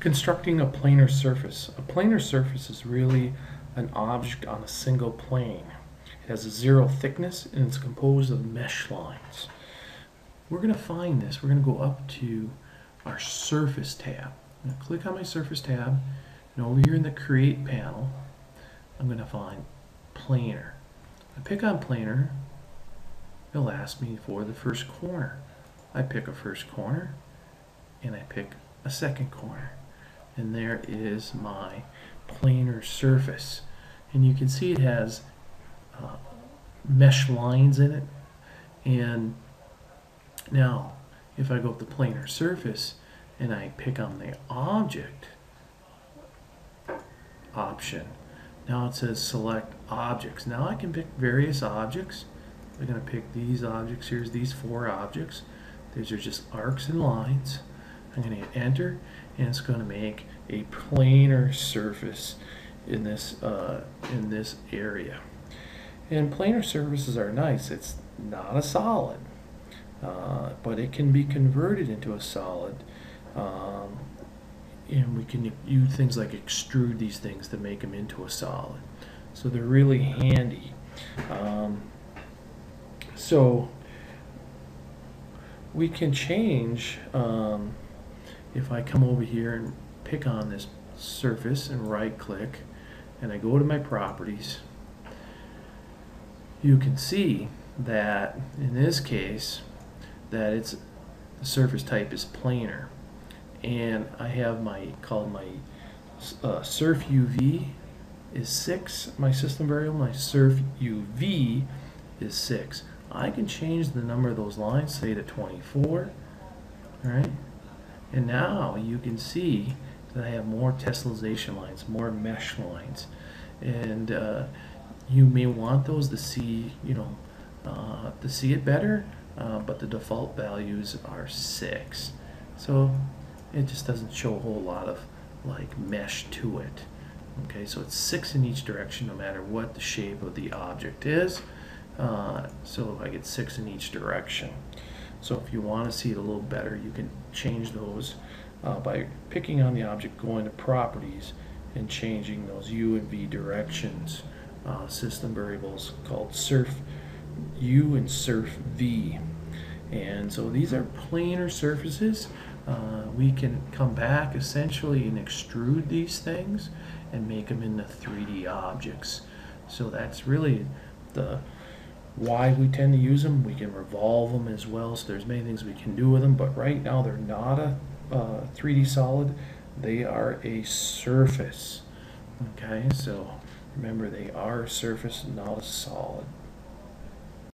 Constructing a planar surface. A planar surface is really an object on a single plane. It has a zero thickness and it's composed of mesh lines. We're going to find this. We're going to go up to our Surface tab. I'm going to click on my Surface tab and over here in the Create panel I'm going to find Planar. I pick on Planar. It'll ask me for the first corner. I pick a first corner and I pick a second corner and there is my planar surface. And you can see it has uh, mesh lines in it. And now if I go up the planar surface and I pick on the object option now it says select objects. Now I can pick various objects. I'm going to pick these objects. Here's these four objects. These are just arcs and lines I'm going to hit enter and it's going to make a planar surface in this uh, in this area. And planar surfaces are nice. It's not a solid, uh, but it can be converted into a solid. Um, and we can use things like extrude these things to make them into a solid. So they're really handy. Um, so we can change um, if I come over here and pick on this surface and right click and I go to my properties you can see that in this case that it's the surface type is planar. And I have my called my uh, surf UV is 6 my system variable my surf UV is 6 I can change the number of those lines say to 24 right and now you can see that I have more tessellation lines, more mesh lines. And uh, you may want those to see, you know, uh, to see it better, uh, but the default values are 6. So it just doesn't show a whole lot of like mesh to it. Okay, so it's 6 in each direction no matter what the shape of the object is. Uh, so I get 6 in each direction. So if you want to see it a little better, you can change those uh, by picking on the object, going to properties, and changing those U and V directions. Uh, system variables called surf U and surf V. And so these are planar surfaces. Uh, we can come back essentially and extrude these things and make them into 3D objects. So that's really the why we tend to use them. We can revolve them as well, so there's many things we can do with them, but right now they're not a uh, 3D solid. They are a surface. Okay, so remember they are a surface, not a solid.